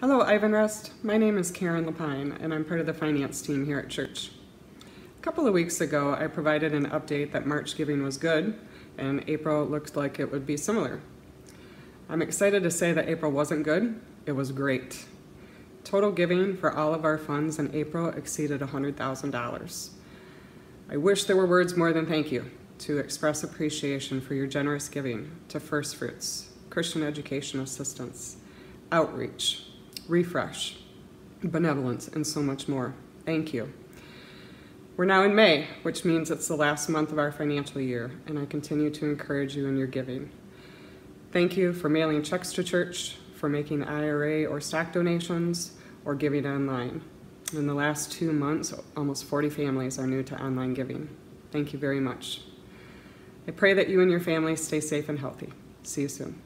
Hello, Ivanrest. My name is Karen Lepine, and I'm part of the finance team here at church. A couple of weeks ago, I provided an update that March giving was good, and April looked like it would be similar. I'm excited to say that April wasn't good, it was great. Total giving for all of our funds in April exceeded $100,000. I wish there were words more than thank you to express appreciation for your generous giving to First Fruits, Christian Education Assistance, Outreach, Refresh, Benevolence, and so much more. Thank you. We're now in May, which means it's the last month of our financial year, and I continue to encourage you in your giving. Thank you for mailing checks to church, for making IRA or stock donations, or giving online. In the last two months, almost 40 families are new to online giving. Thank you very much. I pray that you and your family stay safe and healthy. See you soon.